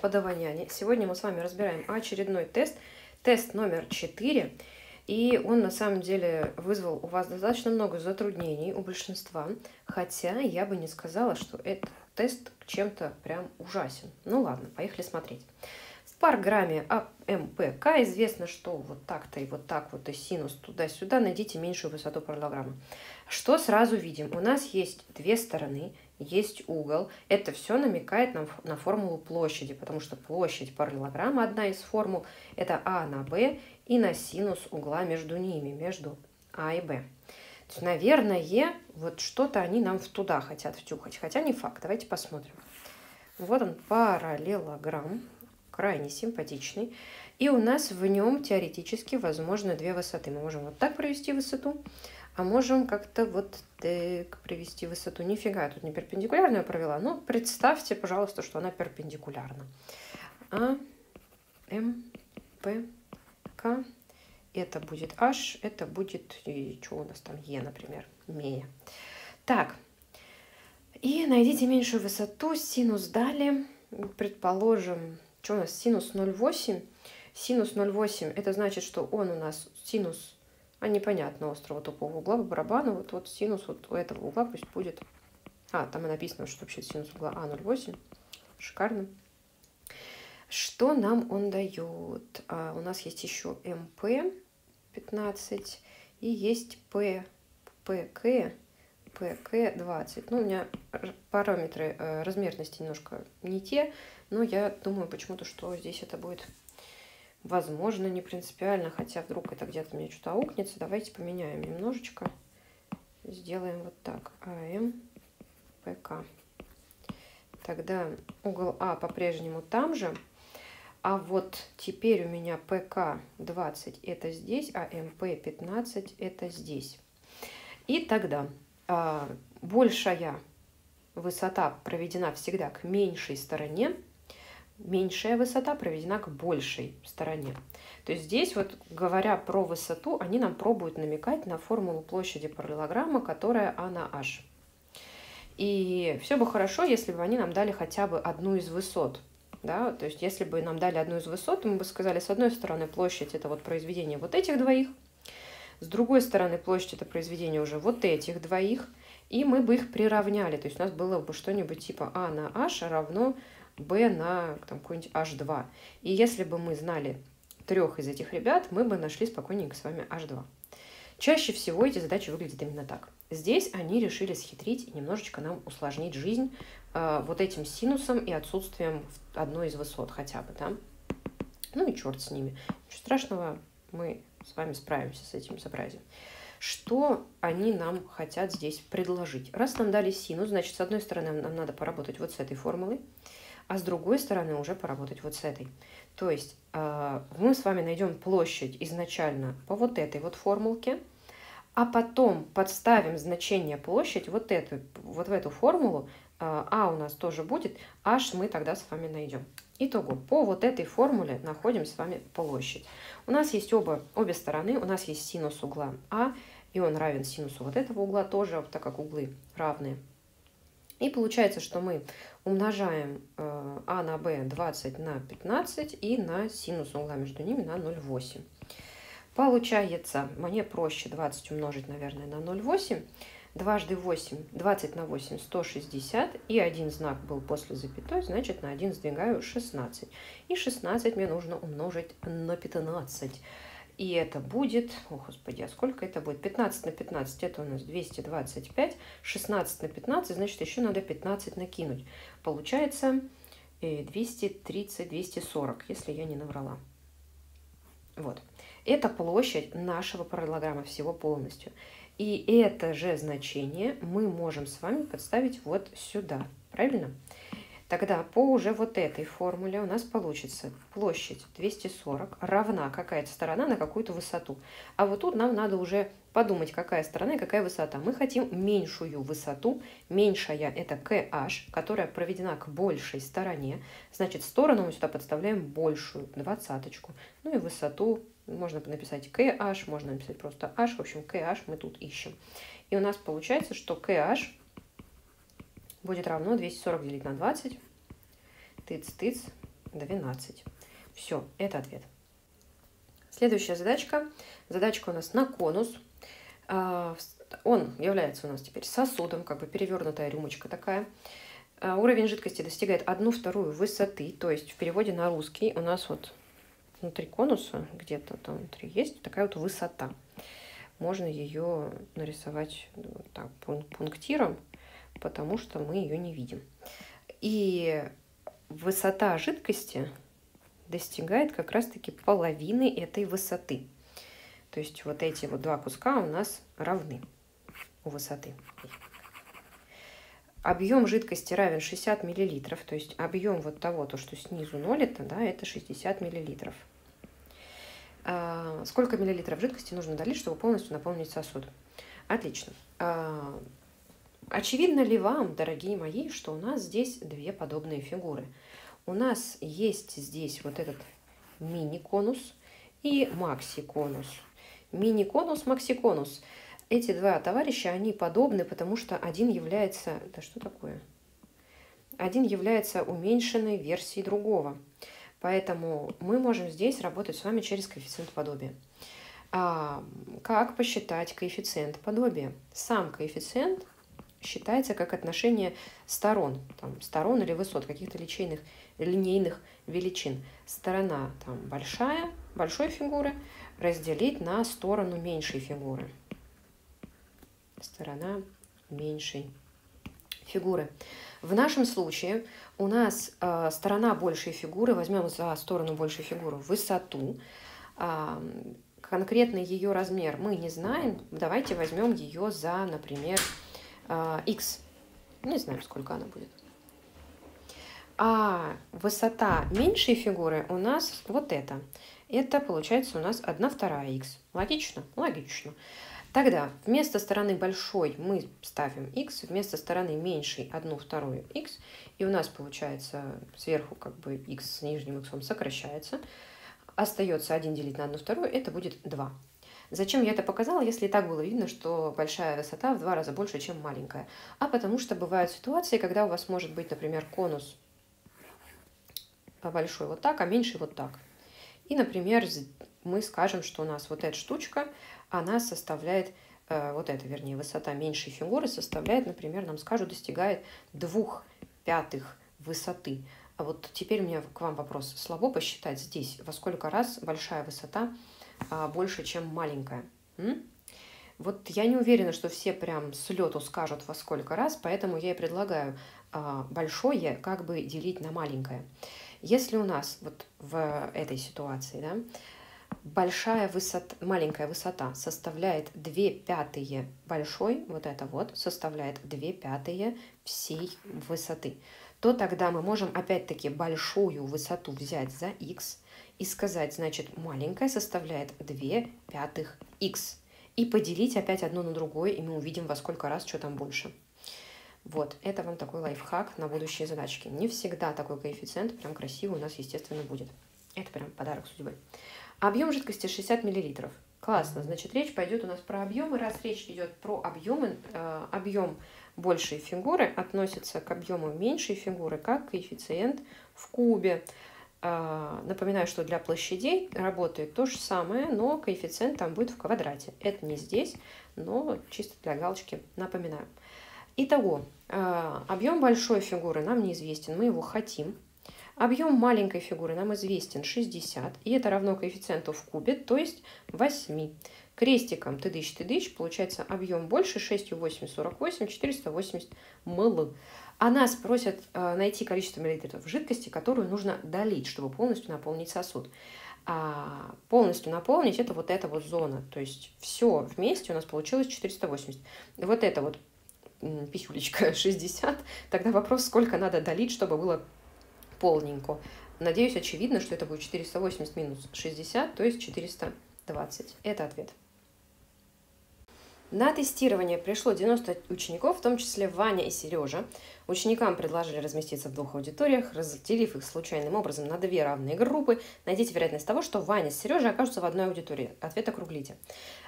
подаваняне. Сегодня мы с вами разбираем очередной тест, тест номер 4. И он на самом деле вызвал у вас достаточно много затруднений у большинства, хотя я бы не сказала, что этот тест чем-то прям ужасен. Ну ладно, поехали смотреть. В парграмме АМПК известно, что вот так-то и вот так вот и синус туда-сюда найдите меньшую высоту параллограммы. Что сразу видим? У нас есть две стороны, есть угол. Это все намекает нам на формулу площади, потому что площадь параллелограмма, одна из формул, это А на Б и на синус угла между ними, между А и Б. То есть, наверное, вот что-то они нам в туда хотят втюхать, хотя не факт. Давайте посмотрим. Вот он, параллелограмм, крайне симпатичный. И у нас в нем теоретически возможно две высоты. Мы можем вот так провести высоту, а можем как-то вот так провести высоту. Нифига, я тут не перпендикулярную провела. Но представьте, пожалуйста, что она перпендикулярна. А, М, П, К. Это будет H, это будет, и что у нас там, Е, например, Мея. Так, и найдите меньшую высоту. Синус дали. Предположим, что у нас синус 0,8. Синус 0,8, это значит, что он у нас синус а непонятно острого тупого угла по барабану. Вот, вот синус вот у этого угла пусть будет... А, там и написано, что вообще синус угла А08. Шикарно. Что нам он дает? А, у нас есть еще МП 15 и есть П, ПК, ПК 20. Ну, у меня параметры э, размерности немножко не те, но я думаю почему-то, что здесь это будет Возможно, не принципиально, хотя вдруг это где-то мне что-то аукнется. Давайте поменяем немножечко. Сделаем вот так. АМ, ПК. Тогда угол А по-прежнему там же. А вот теперь у меня ПК 20 это здесь, а МП 15 это здесь. И тогда а, большая высота проведена всегда к меньшей стороне, меньшая высота проведена к большей стороне. То есть здесь вот, говоря про высоту, они нам пробуют намекать на формулу площади параллелограмма, которая А на H. И все бы хорошо, если бы они нам дали хотя бы одну из высот. Да? То есть если бы нам дали одну из высот, мы бы сказали, с одной стороны, площадь – это вот произведение вот этих двоих, с другой стороны, площадь – это произведение уже вот этих двоих, и мы бы их приравняли. То есть у нас было бы что-нибудь типа А на H равно b на там, какой-нибудь h2. И если бы мы знали трех из этих ребят, мы бы нашли спокойненько с вами h2. Чаще всего эти задачи выглядят именно так. Здесь они решили схитрить и немножечко нам усложнить жизнь э, вот этим синусом и отсутствием одной из высот хотя бы, да. Ну и черт с ними. Ничего страшного, мы с вами справимся с этим безобразием. Что они нам хотят здесь предложить? Раз нам дали синус, значит, с одной стороны, нам надо поработать вот с этой формулой а с другой стороны уже поработать вот с этой. То есть э, мы с вами найдем площадь изначально по вот этой вот формулке, а потом подставим значение площадь вот, эту, вот в эту формулу, э, а у нас тоже будет, h мы тогда с вами найдем. Итого, по вот этой формуле находим с вами площадь. У нас есть оба, обе стороны, у нас есть синус угла А, и он равен синусу вот этого угла тоже, так как углы равные. И получается, что мы умножаем э, а на b 20 на 15 и на синус угла между ними на 0,8. Получается, мне проще 20 умножить, наверное, на 0,8. Дважды 8, 20 на 8, 160. И один знак был после запятой, значит, на 1 сдвигаю 16. И 16 мне нужно умножить на 15. И это будет, о господи, а сколько это будет? 15 на 15, это у нас 225. 16 на 15, значит, еще надо 15 накинуть. Получается 230, э, 240, если я не наврала. Вот. Это площадь нашего параллограмма всего полностью. И это же значение мы можем с вами подставить вот сюда. Правильно? Тогда по уже вот этой формуле у нас получится площадь 240 равна какая-то сторона на какую-то высоту. А вот тут нам надо уже подумать, какая сторона и какая высота. Мы хотим меньшую высоту. Меньшая это KH, которая проведена к большей стороне. Значит, сторону мы сюда подставляем большую, двадцаточку. Ну и высоту можно написать KH, можно написать просто H. В общем, KH мы тут ищем. И у нас получается, что KH будет равно 240 делить на 20. тыц-тыц, 12. Все, это ответ. Следующая задачка. Задачка у нас на конус. А, он является у нас теперь сосудом, как бы перевернутая рюмочка такая. А, уровень жидкости достигает одну вторую высоты, то есть в переводе на русский у нас вот внутри конуса, где-то там внутри есть такая вот высота. Можно ее нарисовать ну, так, пунктиром, потому что мы ее не видим. И высота жидкости достигает как раз-таки половины этой высоты. То есть вот эти вот два куска у нас равны у высоты. Объем жидкости равен 60 мл, то есть объем вот того, то, что снизу 0, это, да, это 60 мл. А, сколько миллилитров жидкости нужно долить, чтобы полностью наполнить сосуд? Отлично. Очевидно ли вам, дорогие мои, что у нас здесь две подобные фигуры? У нас есть здесь вот этот мини-конус и макси-конус. Мини-конус, макси-конус – эти два товарища, они подобны, потому что один является... Да что такое? Один является уменьшенной версией другого. Поэтому мы можем здесь работать с вами через коэффициент подобия. А как посчитать коэффициент подобия? Сам коэффициент считается как отношение сторон, там, сторон или высот, каких-то линейных, линейных величин. Сторона там, большая, большой фигуры разделить на сторону меньшей фигуры сторона меньшей фигуры. В нашем случае у нас э, сторона большей фигуры, возьмем за сторону большей фигуры высоту, э, конкретный ее размер мы не знаем, давайте возьмем ее за, например, э, x, не знаем, сколько она будет. А высота меньшей фигуры у нас вот это. Это получается у нас 1 вторая x. Логично? Логично. Тогда вместо стороны большой мы ставим x, вместо стороны меньшей одну вторую x, и у нас получается сверху как бы x с нижним x сокращается. Остается 1 делить на 1 вторую, это будет 2. Зачем я это показала, если и так было видно, что большая высота в два раза больше, чем маленькая? А потому что бывают ситуации, когда у вас может быть, например, конус большой вот так, а меньший вот так. И, например, мы скажем, что у нас вот эта штучка – она составляет, э, вот эта, вернее, высота меньшей фигуры составляет, например, нам скажут, достигает двух пятых высоты. А вот теперь у меня к вам вопрос. Слабо посчитать здесь, во сколько раз большая высота больше, чем маленькая? Вот я не уверена, что все прям с лету скажут во сколько раз, поэтому я и предлагаю а, большое как бы делить на маленькое. Если у нас вот в этой ситуации, да, большая высота, маленькая высота составляет 2 пятые большой, вот это вот, составляет 2 пятые всей высоты, то тогда мы можем опять-таки большую высоту взять за x и сказать, значит, маленькая составляет 2 пятых x. И поделить опять одно на другое, и мы увидим, во сколько раз что там больше. Вот, это вам такой лайфхак на будущие задачки. Не всегда такой коэффициент прям красивый у нас, естественно, будет. Это прям подарок судьбы. Объем жидкости 60 мл. Классно. Значит, речь пойдет у нас про объемы. Раз речь идет про объемы, э, объем большей фигуры относится к объему меньшей фигуры как коэффициент в кубе. Э, напоминаю, что для площадей работает то же самое, но коэффициент там будет в квадрате. Это не здесь, но чисто для галочки напоминаю. Итого, э, объем большой фигуры нам неизвестен, мы его хотим. Объем маленькой фигуры нам известен 60, и это равно коэффициенту в кубе, то есть 8. Крестиком тыдыщ получается объем больше 6, 8, 48, 480 мл. А нас э, найти количество миллилитров жидкости, которую нужно долить, чтобы полностью наполнить сосуд. А полностью наполнить это вот эта вот зона. То есть все вместе у нас получилось 480. Вот это вот писюлечка 60. Тогда вопрос, сколько надо долить, чтобы было полненько. Надеюсь, очевидно, что это будет 480 минус 60, то есть 420. Это ответ. На тестирование пришло 90 учеников, в том числе Ваня и Сережа. Ученикам предложили разместиться в двух аудиториях, разделив их случайным образом на две равные группы. Найдите вероятность того, что Ваня с Сережей окажутся в одной аудитории. Ответ округлите.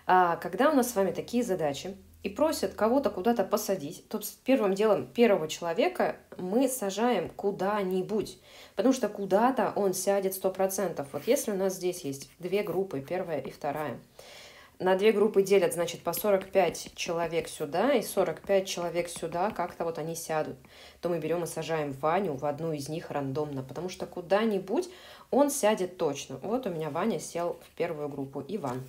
А когда у нас с вами такие задачи, и просят кого-то куда-то посадить, то первым делом первого человека мы сажаем куда-нибудь, потому что куда-то он сядет сто процентов. Вот если у нас здесь есть две группы, первая и вторая, на две группы делят, значит, по 45 человек сюда и 45 человек сюда, как-то вот они сядут, то мы берем и сажаем Ваню в одну из них рандомно, потому что куда-нибудь он сядет точно. Вот у меня Ваня сел в первую группу, Иван.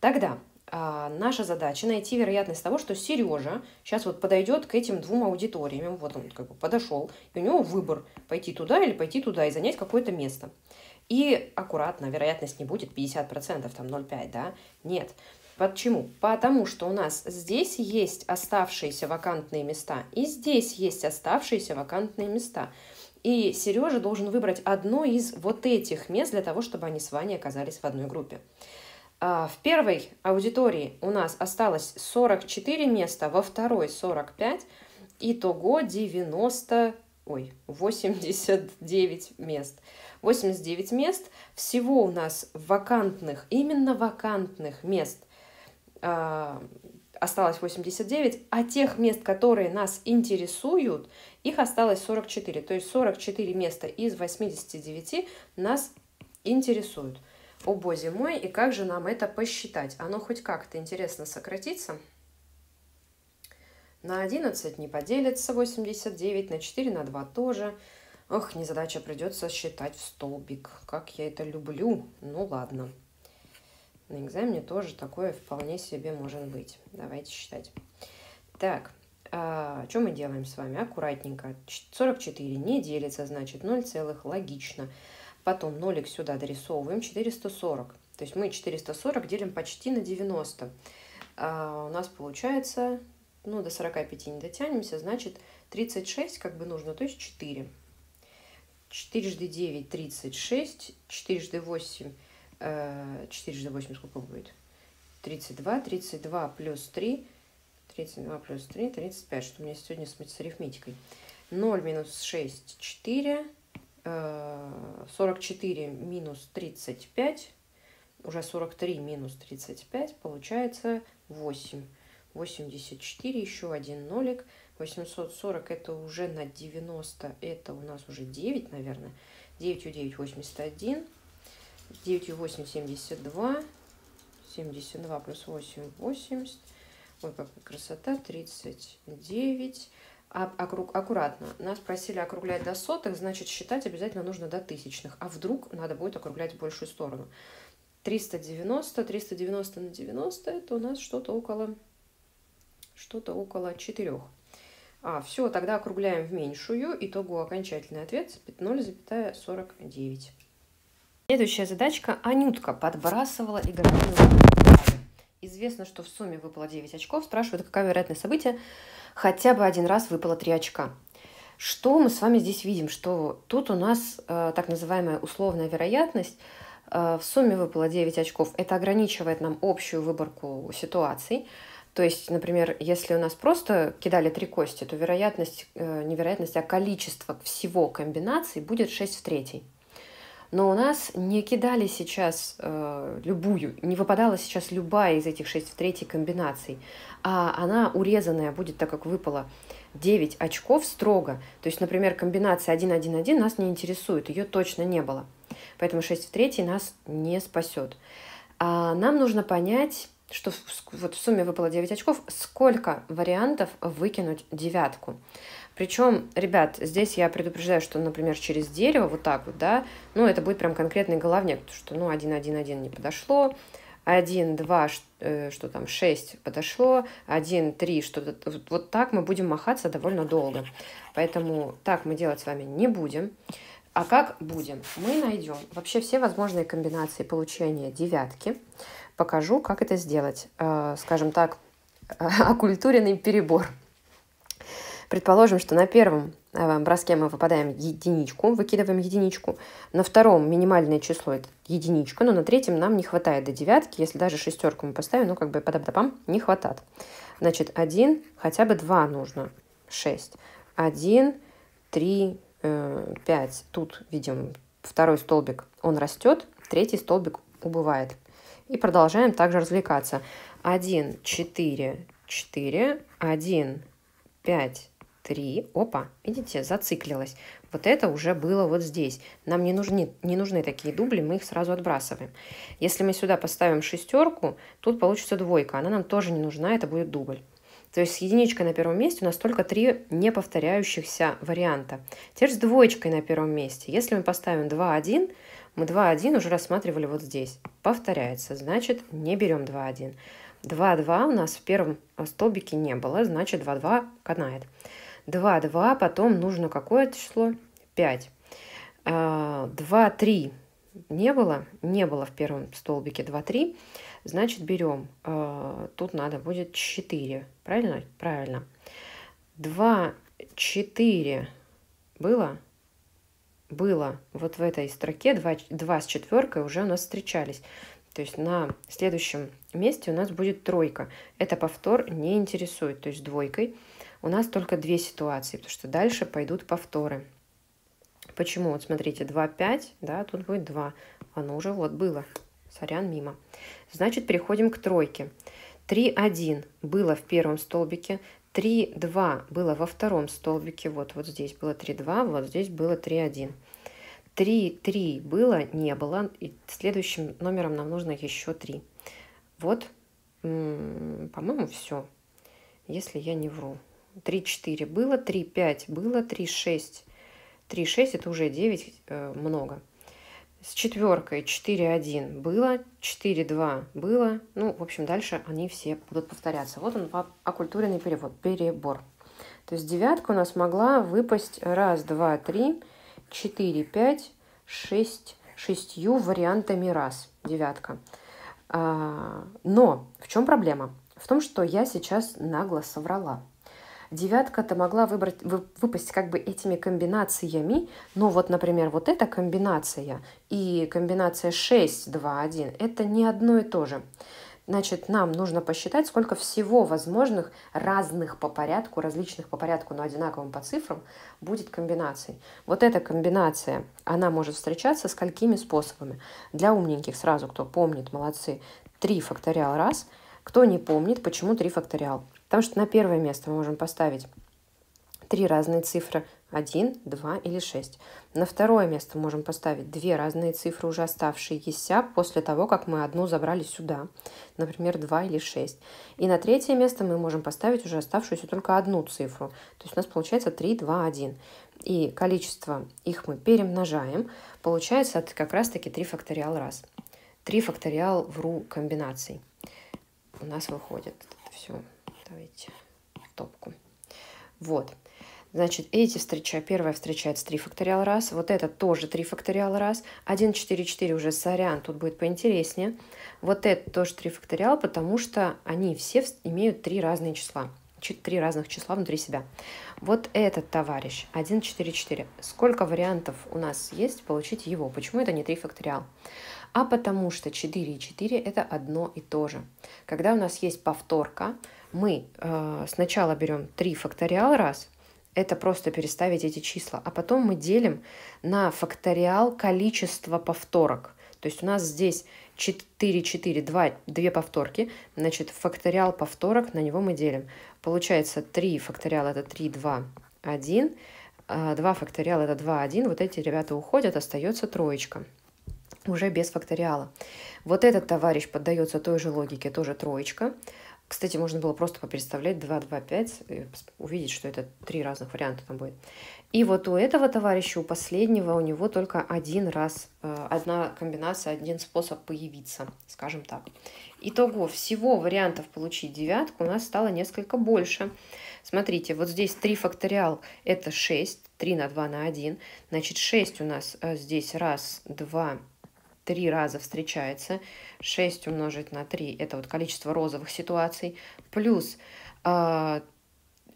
Тогда а, наша задача найти вероятность того, что Сережа сейчас вот подойдет к этим двум аудиториям. Вот он как бы подошел, и у него выбор пойти туда или пойти туда и занять какое-то место. И аккуратно, вероятность не будет 50%, там 0,5, да? Нет. Почему? Потому что у нас здесь есть оставшиеся вакантные места, и здесь есть оставшиеся вакантные места. И Сережа должен выбрать одно из вот этих мест для того, чтобы они с Ваней оказались в одной группе. А, в первой аудитории у нас осталось 44 места, во второй 45, итого 90, ой, 89 мест. 89 мест, всего у нас вакантных, именно вакантных мест э, осталось 89, а тех мест, которые нас интересуют, их осталось 44. То есть 44 места из 89 нас интересуют. О боже мой, и как же нам это посчитать? Оно хоть как-то интересно сократится? На 11 не поделится 89, на 4, на 2 тоже. Ох, незадача, придется считать в столбик. Как я это люблю. Ну ладно. На экзамене тоже такое вполне себе может быть. Давайте считать. Так, а, что мы делаем с вами? Аккуратненько. 44 не делится, значит 0 целых, логично. Потом нолик сюда дорисовываем, 440. То есть мы 440 делим почти на 90. А у нас получается, ну, до 45 не дотянемся, значит 36 как бы нужно, то есть 4. 4 9 – 36, 4 8 – 4 8 сколько будет? 32, 32 плюс 3, 32 плюс 3, 35, что у меня сегодня с, с арифметикой. 0 минус 6 – 4, 44 минус 35, уже 43 минус 35, получается 8. 84, еще один нолик – 840 это уже на 90, это у нас уже 9, наверное. 9 у 9, 81. 9 у 8, 72. 72 плюс 8, 80. Ой, какая красота, 39. А, округ, аккуратно. Нас просили округлять до сотых, значит, считать обязательно нужно до тысячных. А вдруг надо будет округлять в большую сторону. 390, 390 на 90, это у нас что-то около, что-то около 4. А, все, тогда округляем в меньшую. Итогу окончательный ответ 0,49. Следующая задачка. Анютка подбрасывала игральную Известно, что в сумме выпало 9 очков. Спрашивают, какая вероятность события. Хотя бы один раз выпало 3 очка. Что мы с вами здесь видим? Что тут у нас э, так называемая условная вероятность. Э, в сумме выпало 9 очков. Это ограничивает нам общую выборку ситуаций. То есть, например, если у нас просто кидали три кости, то вероятность, э, не вероятность, а количество всего комбинаций будет 6 в третьей. Но у нас не кидали сейчас э, любую, не выпадала сейчас любая из этих 6 в третьей комбинаций, а она урезанная будет, так как выпало 9 очков строго. То есть, например, комбинация 1-1-1 нас не интересует, ее точно не было. Поэтому 6 в третьей нас не спасет. А нам нужно понять, что вот в сумме выпало 9 очков, сколько вариантов выкинуть девятку. Причем, ребят, здесь я предупреждаю, что, например, через дерево, вот так вот, да, ну, это будет прям конкретный головняк, потому что, ну, 1, 1, 1 не подошло, 1, 2, э, что там, 6 подошло, 1, 3, что-то, вот так мы будем махаться довольно долго. Поэтому так мы делать с вами не будем. А как будем? Мы найдем вообще все возможные комбинации получения девятки, покажу, как это сделать. Э, скажем так, окультуренный перебор. Предположим, что на первом э, броске мы выпадаем единичку, выкидываем единичку. На втором минимальное число это единичка, но на третьем нам не хватает до девятки. Если даже шестерку мы поставим, ну как бы подап не хватает. Значит, один, хотя бы два нужно. Шесть. Один, три, э, пять. Тут видим второй столбик, он растет, третий столбик убывает. И продолжаем также развлекаться. 1, 4, 4, 1, 5, 3. Опа, видите, зациклилась. Вот это уже было вот здесь. Нам не нужны, не нужны такие дубли, мы их сразу отбрасываем. Если мы сюда поставим шестерку, тут получится двойка. Она нам тоже не нужна, это будет дубль. То есть с единичкой на первом месте у нас только три неповторяющихся варианта. Теперь с двоечкой на первом месте. Если мы поставим 2, 1, мы 2, 1 уже рассматривали вот здесь. Повторяется, значит не берем 2, 1. 2, 2 у нас в первом столбике не было, значит 2, 2 канает. 2, 2, потом нужно какое число? 5. 2, 3 не было, не было в первом столбике 2, 3. Значит, берем, э, тут надо будет 4, правильно? Правильно. 2, 4 было? Было. Вот в этой строке 2, 2 с четверкой уже у нас встречались. То есть на следующем месте у нас будет тройка. Это повтор не интересует. То есть двойкой у нас только две ситуации, потому что дальше пойдут повторы. Почему? Вот смотрите, 2, 5, да, тут будет 2. Оно уже вот было. Сорян, мимо. Значит, переходим к тройке. 3-1 было в первом столбике, 3-2 было во втором столбике, вот, вот здесь было 3-2, вот здесь было 3-1. 3-3 было, не было, и следующим номером нам нужно еще 3. Вот, по-моему, все, если я не вру. 3-4 было, 3-5 было, 3-6. 3-6 это уже 9, э, много с четверкой 4-1 было, 4-2 было. Ну, в общем, дальше они все будут повторяться. Вот он, оккультуренный перевод, перебор. То есть девятка у нас могла выпасть раз, два, три, четыре, пять, шесть, шестью вариантами раз. Девятка. А, но в чем проблема? В том, что я сейчас нагло соврала девятка-то могла выбрать, выпасть как бы этими комбинациями, но вот, например, вот эта комбинация и комбинация 6, 2, 1, это не одно и то же. Значит, нам нужно посчитать, сколько всего возможных разных по порядку, различных по порядку, но одинаковым по цифрам будет комбинаций. Вот эта комбинация, она может встречаться с какими способами? Для умненьких сразу, кто помнит, молодцы, 3 факториал раз. Кто не помнит, почему 3 факториал? Потому что на первое место мы можем поставить три разные цифры, 1, 2 или 6. На второе место можем поставить две разные цифры, уже оставшиеся после того, как мы одну забрали сюда, например, 2 или 6. И на третье место мы можем поставить уже оставшуюся только одну цифру. То есть у нас получается 3, 2, 1. И количество их мы перемножаем. Получается это как раз-таки 3 факториал раз. 3 факториал в ру комбинаций у нас выходит. Все давайте топку. Вот. Значит, эти встречают, первая встречается 3 факториал раз, вот это тоже 3 факториал раз, 1, 4, 4 уже сорян, тут будет поинтереснее. Вот это тоже 3 факториал, потому что они все имеют три разные числа, три разных числа внутри себя. Вот этот товарищ, 1, 4, 4, сколько вариантов у нас есть получить его? Почему это не 3 факториал? А потому что 4 и 4 это одно и то же. Когда у нас есть повторка, мы э, сначала берем 3 факториал раз, это просто переставить эти числа, а потом мы делим на факториал количество повторок. То есть у нас здесь 4, 4, 2, 2 повторки, значит, факториал повторок, на него мы делим. Получается 3 факториал это 3, 2, 1, 2 факториал это 2, 1, вот эти ребята уходят, остается троечка уже без факториала. Вот этот товарищ поддается той же логике, тоже троечка. Кстати, можно было просто попереставлять 2, 2, 5, и увидеть, что это три разных варианта там будет. И вот у этого товарища, у последнего, у него только один раз, э, одна комбинация, один способ появиться, скажем так. Итого всего вариантов получить девятку у нас стало несколько больше. Смотрите, вот здесь 3 факториал – это 6, 3 на 2 на 1. Значит, 6 у нас э, здесь раз, два, три раза встречается. 6 умножить на 3 – это вот количество розовых ситуаций. Плюс э,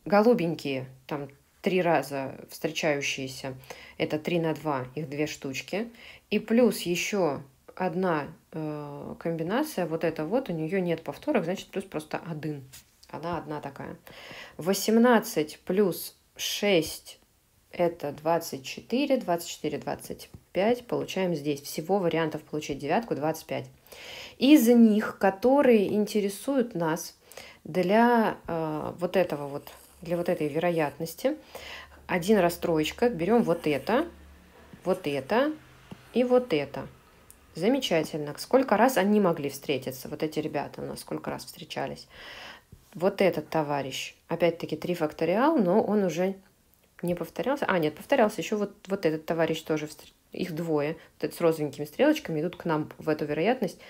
голубенькие, там три раза встречающиеся, это 3 на 2, их две штучки. И плюс еще одна э, комбинация, вот это вот, у нее нет повторок, значит плюс просто один. Она одна такая. 18 плюс 6 это 24, 24, 25. Получаем здесь всего вариантов получить девятку 25. Из них, которые интересуют нас, для э, вот этого вот, для вот этой вероятности один раз троечка, берем вот это, вот это и вот это. Замечательно. Сколько раз они могли встретиться, вот эти ребята у нас сколько раз встречались. Вот этот товарищ, опять-таки 3 факториал, но он уже не повторялся. А, нет, повторялся. Еще вот, вот этот товарищ тоже, их двое. С розовенькими стрелочками идут к нам в эту вероятность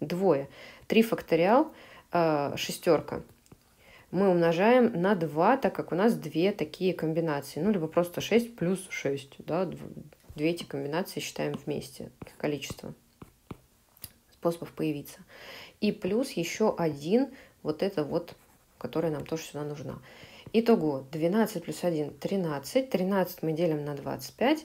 двое. 3 факториал, э, шестерка. Мы умножаем на 2, так как у нас две такие комбинации. Ну, либо просто 6 плюс 6. Да? Две эти комбинации считаем вместе, количество способов появиться. И плюс еще один, вот это вот, которая нам тоже сюда нужна. Итого 12 плюс 1 – 13. 13 мы делим на 25.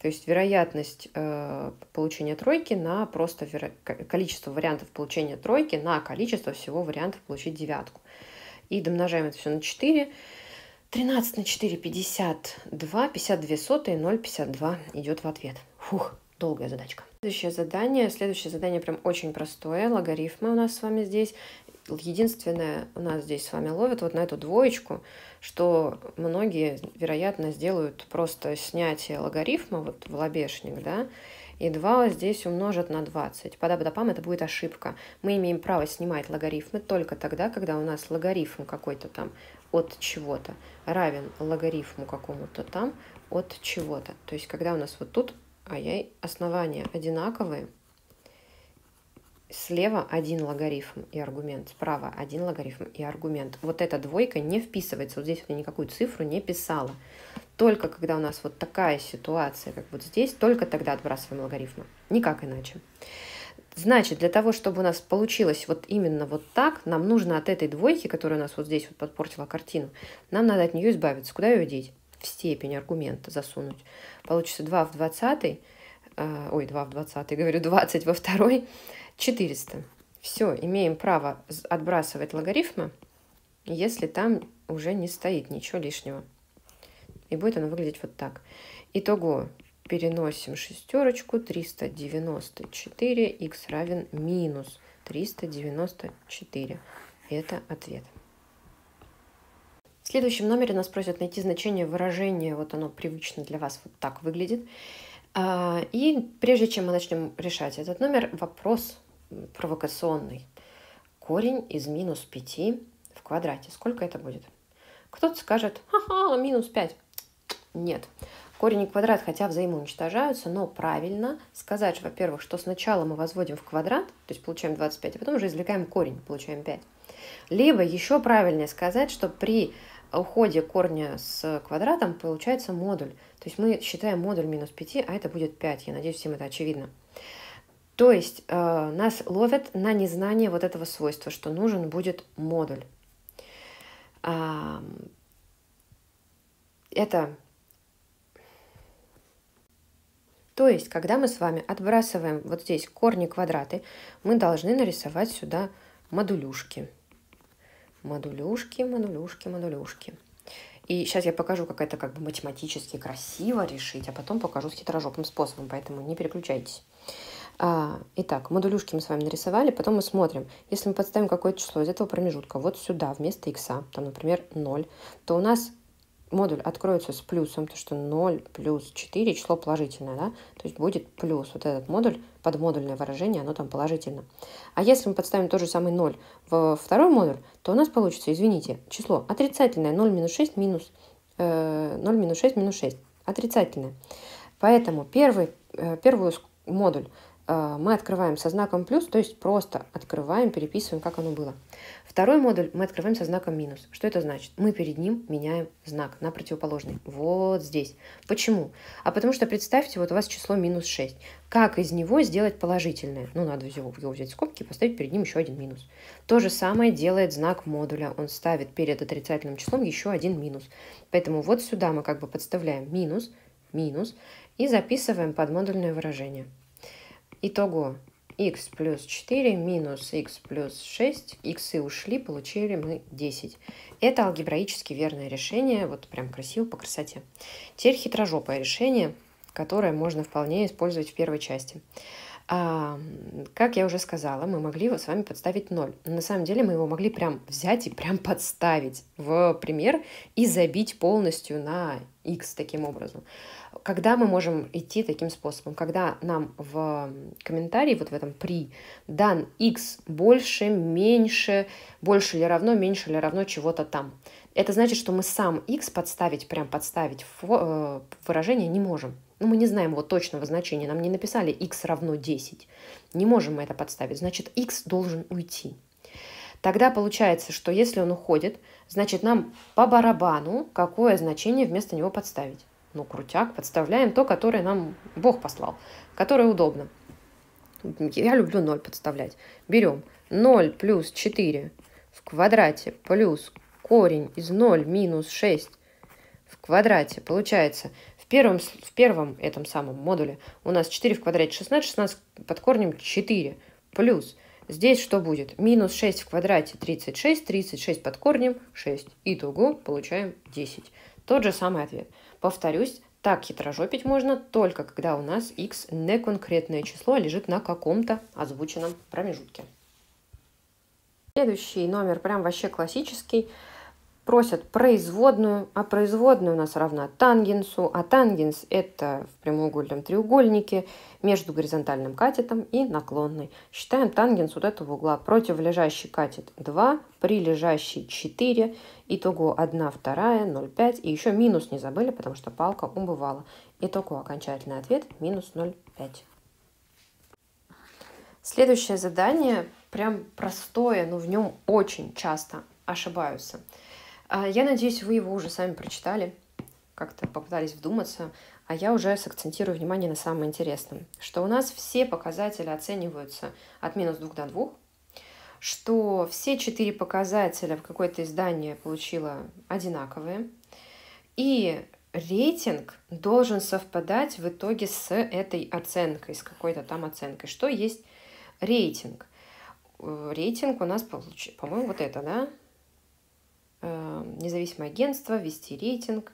То есть вероятность э, получения тройки на просто веро... количество вариантов получения тройки на количество всего вариантов получить девятку. И домножаем это все на 4. 13 на 4 – 52. 52 сотые, 0,52 идет в ответ. Фух, долгая задачка. Следующее задание. Следующее задание прям очень простое. Логарифмы у нас с вами здесь. Единственное, у нас здесь с вами ловят вот на эту двоечку, что многие, вероятно, сделают просто снятие логарифма вот в лобешник, да, и 2 здесь умножат на 20. По дабдапам это будет ошибка. Мы имеем право снимать логарифмы только тогда, когда у нас логарифм какой-то там от чего-то равен логарифму какому-то там от чего-то. То есть когда у нас вот тут а основания одинаковые. Слева один логарифм и аргумент, справа один логарифм и аргумент. Вот эта двойка не вписывается, вот здесь вот я никакую цифру не писала. Только когда у нас вот такая ситуация, как вот здесь, только тогда отбрасываем логарифмы. Никак иначе. Значит, для того, чтобы у нас получилось вот именно вот так, нам нужно от этой двойки, которая у нас вот здесь вот подпортила картину, нам надо от нее избавиться. Куда ее деть? В степень аргумента засунуть. Получится 2 в 20, э, ой, 2 в 20, говорю, 20 во второй, 400. Все, имеем право отбрасывать логарифмы, если там уже не стоит ничего лишнего. И будет оно выглядеть вот так. Итого переносим шестерочку, 394, x равен минус 394. Это ответ. В следующем номере нас просят найти значение выражения, вот оно привычно для вас вот так выглядит. А, и прежде чем мы начнем решать этот номер, вопрос провокационный. Корень из минус 5 в квадрате. Сколько это будет? Кто-то скажет, ха-ха, минус 5. Нет. Корень и квадрат хотя взаимоуничтожаются, но правильно сказать, во-первых, что сначала мы возводим в квадрат, то есть получаем 25, а потом уже извлекаем корень, получаем 5. Либо еще правильнее сказать, что при уходе корня с квадратом получается модуль. То есть мы считаем модуль минус 5, а это будет 5. Я надеюсь, всем это очевидно. То есть э, нас ловят на незнание вот этого свойства, что нужен будет модуль. А, это... То есть, когда мы с вами отбрасываем вот здесь корни квадраты, мы должны нарисовать сюда модулюшки модулюшки, модулюшки, модулюшки. И сейчас я покажу, как это как бы математически красиво решить, а потом покажу с хитрожопым способом, поэтому не переключайтесь. А, итак, модулюшки мы с вами нарисовали, потом мы смотрим, если мы подставим какое-то число из этого промежутка вот сюда вместо x, там, например, 0, то у нас модуль откроется с плюсом, то что 0 плюс 4 число положительное, да, то есть будет плюс вот этот модуль, подмодульное выражение, оно там положительно. А если мы подставим тот же самый 0 в второй модуль, то у нас получится, извините, число отрицательное 0 минус 6 минус э, 0 минус 6 минус 6, отрицательное. Поэтому первый, э, первый модуль мы открываем со знаком плюс, то есть просто открываем, переписываем, как оно было. Второй модуль мы открываем со знаком минус. Что это значит? Мы перед ним меняем знак на противоположный. Вот здесь. Почему? А потому что представьте, вот у вас число минус 6. Как из него сделать положительное? Ну, надо его взять в скобки и поставить перед ним еще один минус. То же самое делает знак модуля. Он ставит перед отрицательным числом еще один минус. Поэтому вот сюда мы как бы подставляем минус, минус и записываем подмодульное выражение. Итого x плюс 4 минус x плюс 6. иксы ушли, получили мы 10. Это алгебраически верное решение, вот прям красиво по красоте. Теперь хитрожопое решение, которое можно вполне использовать в первой части. А, как я уже сказала, мы могли его с вами подставить 0. На самом деле мы его могли прям взять и прям подставить в пример и забить полностью на x таким образом. Когда мы можем идти таким способом? Когда нам в комментарии, вот в этом при, дан x больше, меньше, больше или равно, меньше или равно чего-то там. Это значит, что мы сам x подставить, прям подставить в э, выражение не можем. Ну, мы не знаем его точного значения, нам не написали x равно 10. Не можем мы это подставить. Значит, x должен уйти. Тогда получается, что если он уходит, значит, нам по барабану какое значение вместо него подставить. Ну, крутяк, подставляем то, которое нам Бог послал, которое удобно. Я люблю 0 подставлять. Берем 0 плюс 4 в квадрате плюс корень из 0 минус 6 в квадрате. Получается, в первом, в первом этом самом модуле у нас 4 в квадрате 16, 16 под корнем 4 плюс Здесь что будет? Минус 6 в квадрате 36, 36 под корнем 6. Итого получаем 10. Тот же самый ответ. Повторюсь, так хитрожопить можно только когда у нас x не конкретное число, а лежит на каком-то озвученном промежутке. Следующий номер прям вообще классический – просят производную, а производная у нас равна тангенсу, а тангенс это в прямоугольном треугольнике между горизонтальным катетом и наклонной. Считаем тангенс вот этого угла. Противолежащий катет 2, прилежащий 4, итого 1 вторая, 0,5. И еще минус не забыли, потому что палка убывала. Итого окончательный ответ минус 0,5. Следующее задание прям простое, но в нем очень часто ошибаются. А, я надеюсь, вы его уже сами прочитали, как-то попытались вдуматься, а я уже сакцентирую внимание на самом интересном, что у нас все показатели оцениваются от минус 2 до 2, что все четыре показателя в какое-то издание получило одинаковые, и рейтинг должен совпадать в итоге с этой оценкой, с какой-то там оценкой. Что есть рейтинг? Э, рейтинг у нас, по-моему, вот это, да? Э, независимое агентство, вести рейтинг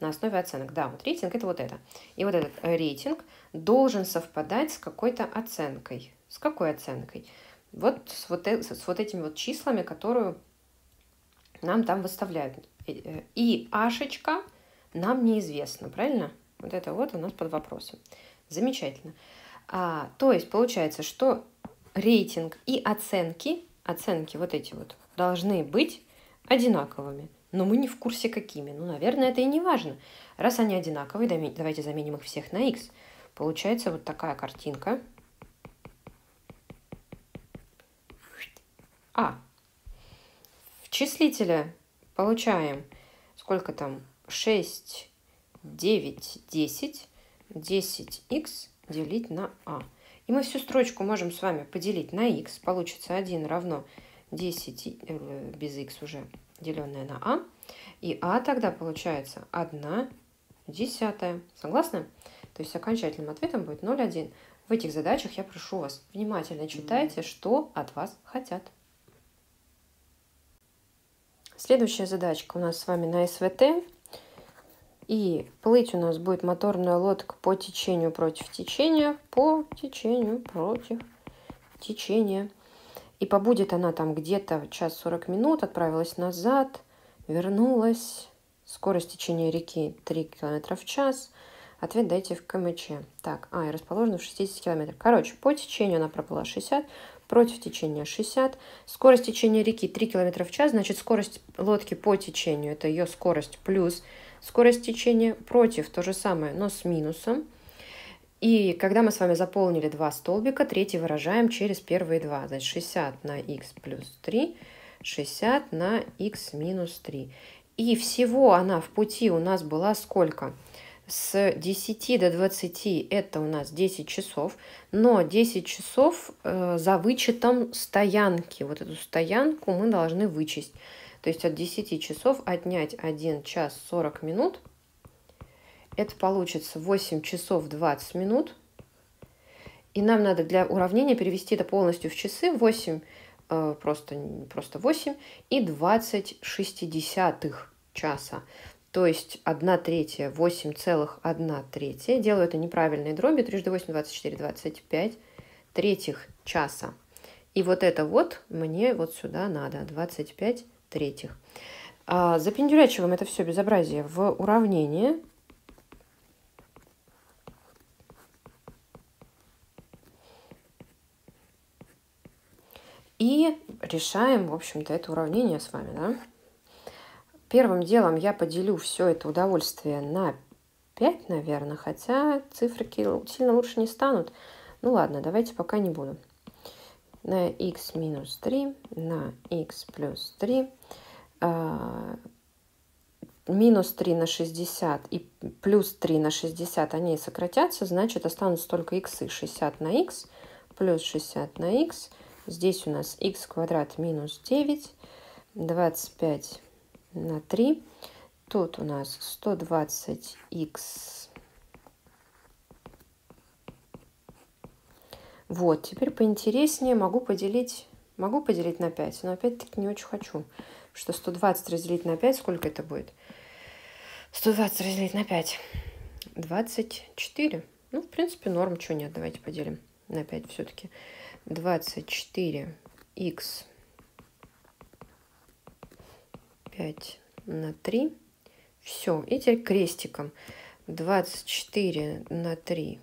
на основе оценок. Да, вот рейтинг это вот это. И вот этот рейтинг должен совпадать с какой-то оценкой. С какой оценкой? Вот с вот, э, с вот этими вот числами, которую нам там выставляют. Э, и ашечка нам неизвестна, правильно? Вот это вот у нас под вопросом. Замечательно. А, то есть получается, что рейтинг и оценки, оценки вот эти вот, должны быть одинаковыми. Но мы не в курсе какими. Ну, наверное, это и не важно. Раз они одинаковые, давайте заменим их всех на x. Получается вот такая картинка. А. В числителе получаем сколько там? 6, 9, 10. 10х делить на а. И мы всю строчку можем с вами поделить на х. Получится 1 равно 10 э, без x уже деленное на а. И а тогда получается 1 десятая. Согласны? То есть окончательным ответом будет 0,1. В этих задачах я прошу вас внимательно читайте, что от вас хотят. Следующая задачка у нас с вами на СВТ. И плыть у нас будет моторная лодка по течению против течения, по течению против течения. И побудет она там где-то час 40 минут, отправилась назад, вернулась. Скорость течения реки 3 км в час. Ответ дайте в КМЧ. Так, а, и расположена в 60 км. Короче, по течению она проплыла 60, против течения 60. Скорость течения реки 3 км в час, значит, скорость лодки по течению, это ее скорость плюс скорость течения, против то же самое, но с минусом. И когда мы с вами заполнили два столбика, третий выражаем через первые два. Значит, 60 на х плюс 3, 60 на х минус 3. И всего она в пути у нас была сколько? С 10 до 20 это у нас 10 часов, но 10 часов э, за вычетом стоянки. Вот эту стоянку мы должны вычесть. То есть от 10 часов отнять 1 час 40 минут – это получится 8 часов 20 минут. И нам надо для уравнения перевести это полностью в часы. 8, э, просто, просто 8 и 20 шестидесятых часа. То есть 1 третья, 8 целых 1 третья. Делаю это неправильной дроби. 3 8, 24, 25. третьих часа. И вот это вот мне вот сюда надо, 25 третьих. А, запендюрячиваем это все безобразие в уравнение. И решаем, в общем-то, это уравнение с вами, да? Первым делом я поделю все это удовольствие на 5, наверное, хотя циферки сильно лучше не станут. Ну ладно, давайте пока не буду. На x минус 3, на x плюс 3, э, минус 3 на 60 и плюс 3 на 60, они сократятся, значит останутся только x, 60 на x, плюс 60 на x. Здесь у нас x квадрат минус 9, 25 на 3. Тут у нас 120х. Вот, теперь поинтереснее могу поделить, могу поделить на 5, но опять-таки не очень хочу. Что 120 разделить на 5, сколько это будет? 120 разделить на 5. 24. Ну, в принципе, норм, чего нет. Давайте поделим на 5 все-таки. 24 х 5 на 3 все, и теперь крестиком. 24 на 3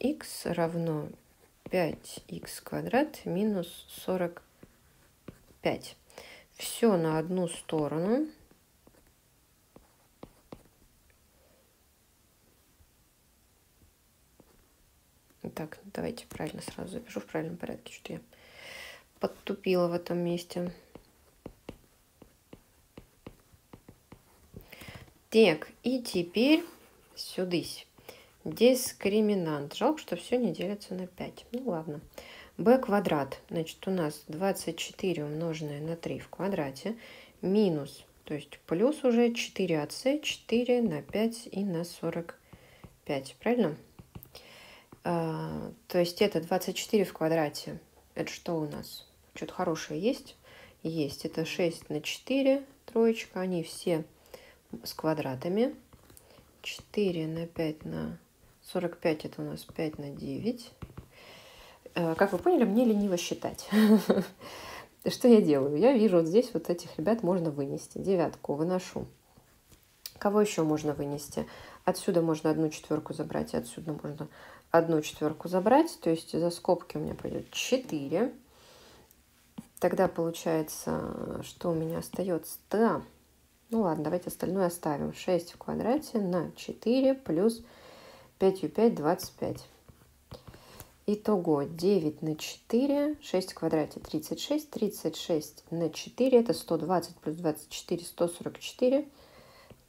х равно 5х квадрат минус 45. Все на одну сторону. Так, давайте правильно сразу запишу в правильном порядке, что я подтупила в этом месте. Так, и теперь сюдысь. Дискриминант. Жалко, что все не делится на 5. Ну ладно. b квадрат. Значит, у нас 24 умноженное на 3 в квадрате. Минус, то есть плюс уже 4ac, 4 на 5 и на 45. Правильно? А, то есть это 24 в квадрате. Это что у нас? Что-то хорошее есть? Есть. Это 6 на 4, троечка. Они все с квадратами. 4 на 5 на 45 это у нас 5 на 9. Э, как вы поняли, мне лениво считать. Что я делаю? Я вижу вот здесь вот этих ребят можно вынести. Девятку выношу. Кого еще можно вынести? Отсюда можно одну четверку забрать, отсюда можно одну четверку забрать. То есть за скобки у меня пойдет 4. Тогда получается, что у меня остается? Да, ну ладно, давайте остальное оставим. 6 в квадрате на 4 плюс 5 у 5, 25. Итого 9 на 4, 6 в квадрате 36, 36 на 4, это 120 плюс 24, 144,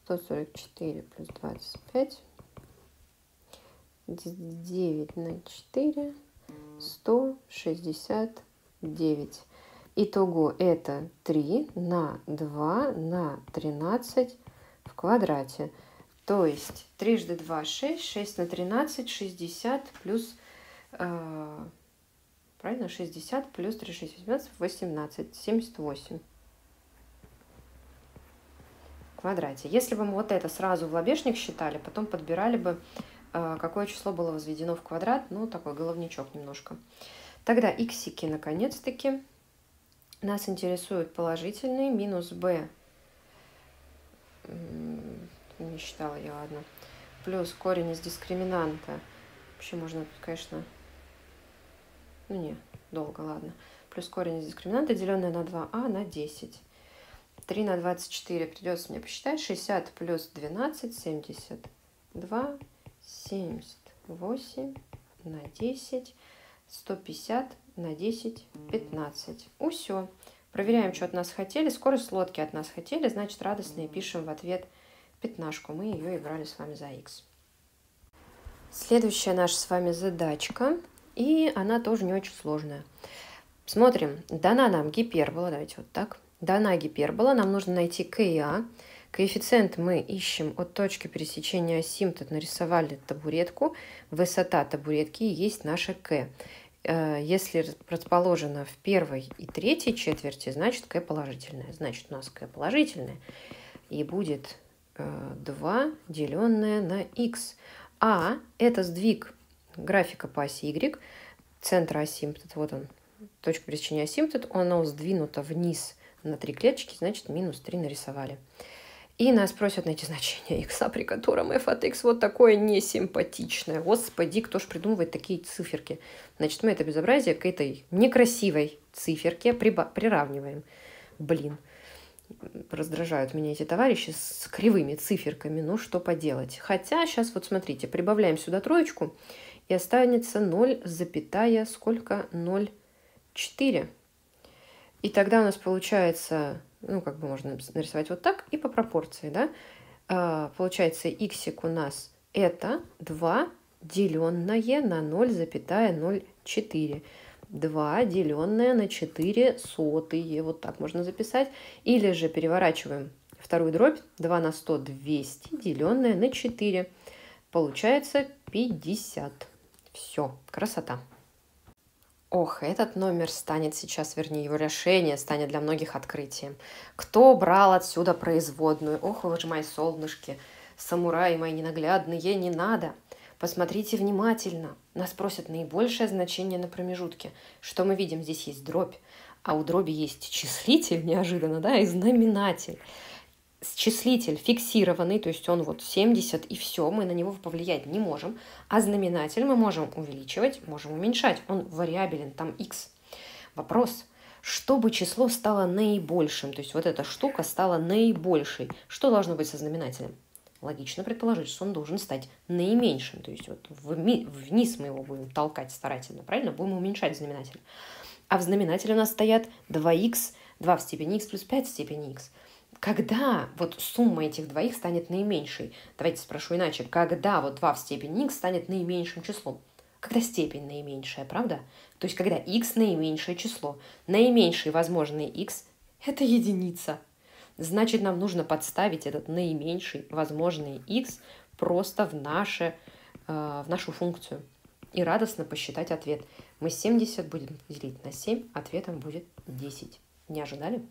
144 плюс 25, 9 на 4, 169. Итого это 3 на 2 на 13 в квадрате. То есть трижды 2 – 6, 6 на 13 – 60 плюс, э, правильно, 60 плюс 3, 6, 18, 18, 78 в квадрате. Если бы мы вот это сразу в лобешник считали, потом подбирали бы, какое число было возведено в квадрат, ну, такой головничок немножко. Тогда иксики, наконец-таки, нас интересует положительный минус b. Не считала я, ладно. Плюс корень из дискриминанта. Вообще можно, конечно... Ну не, долго, ладно. Плюс корень из дискриминанта, деленное на 2а на 10. 3 на 24 придется мне посчитать. 60 плюс 12, 72, 78 на 10, 150 на 10, 15. Усё. Проверяем, что от нас хотели. Скорость лодки от нас хотели, значит, радостные пишем в ответ пятнашку. Мы ее играли с вами за x. Следующая наша с вами задачка, и она тоже не очень сложная. Смотрим, дана нам гипербола, давайте вот так. Дана гипербола, нам нужно найти k и a. Коэффициент мы ищем от точки пересечения оси. Тут нарисовали табуретку. Высота табуретки есть наша k. Э, если расположено в первой и третьей четверти, значит k положительное. Значит, у нас k положительное. И будет 2 э, деленное на x. А – это сдвиг графика по оси y. центра асимптот, вот он, точка пересечения асимптот, оно сдвинуто вниз на три клеточки, значит, минус 3 нарисовали. И нас просят найти значение x, при котором f от x вот такое несимпатичное. Господи, кто ж придумывает такие циферки? Значит, мы это безобразие к этой некрасивой циферке приравниваем. Блин, раздражают меня эти товарищи с кривыми циферками. Ну, что поделать. Хотя, сейчас вот смотрите, прибавляем сюда троечку, и останется 0, запятая, сколько? 0,4. И тогда у нас получается ну, как бы можно нарисовать вот так и по пропорции, да. А, получается, x у нас это 2 деленное на 0,04. 2 деленное на 4 сотые. Вот так можно записать. Или же переворачиваем вторую дробь. 2 на 100 – 200, деленное на 4. Получается 50. Все, красота. Ох, этот номер станет сейчас, вернее, его решение станет для многих открытием. Кто брал отсюда производную? Ох, вы же мои солнышки, самураи мои ненаглядные, не надо. Посмотрите внимательно. Нас просят наибольшее значение на промежутке. Что мы видим? Здесь есть дробь, а у дроби есть числитель, неожиданно, да, и знаменатель числитель фиксированный, то есть он вот 70 и все, мы на него повлиять не можем, а знаменатель мы можем увеличивать, можем уменьшать, он вариабелен, там x. Вопрос, чтобы число стало наибольшим, то есть вот эта штука стала наибольшей, что должно быть со знаменателем? Логично предположить, что он должен стать наименьшим, то есть вот вниз мы его будем толкать старательно, правильно? Будем уменьшать знаменатель. А в знаменателе у нас стоят 2х, 2 в степени x плюс 5 в степени x – когда вот сумма этих двоих станет наименьшей? Давайте спрошу иначе. Когда вот 2 в степени x станет наименьшим числом? Когда степень наименьшая, правда? То есть когда x наименьшее число. Наименьший возможный x – это единица. Значит, нам нужно подставить этот наименьший возможный x просто в, наше, э, в нашу функцию. И радостно посчитать ответ. Мы 70 будем делить на 7, ответом будет 10. Не ожидали?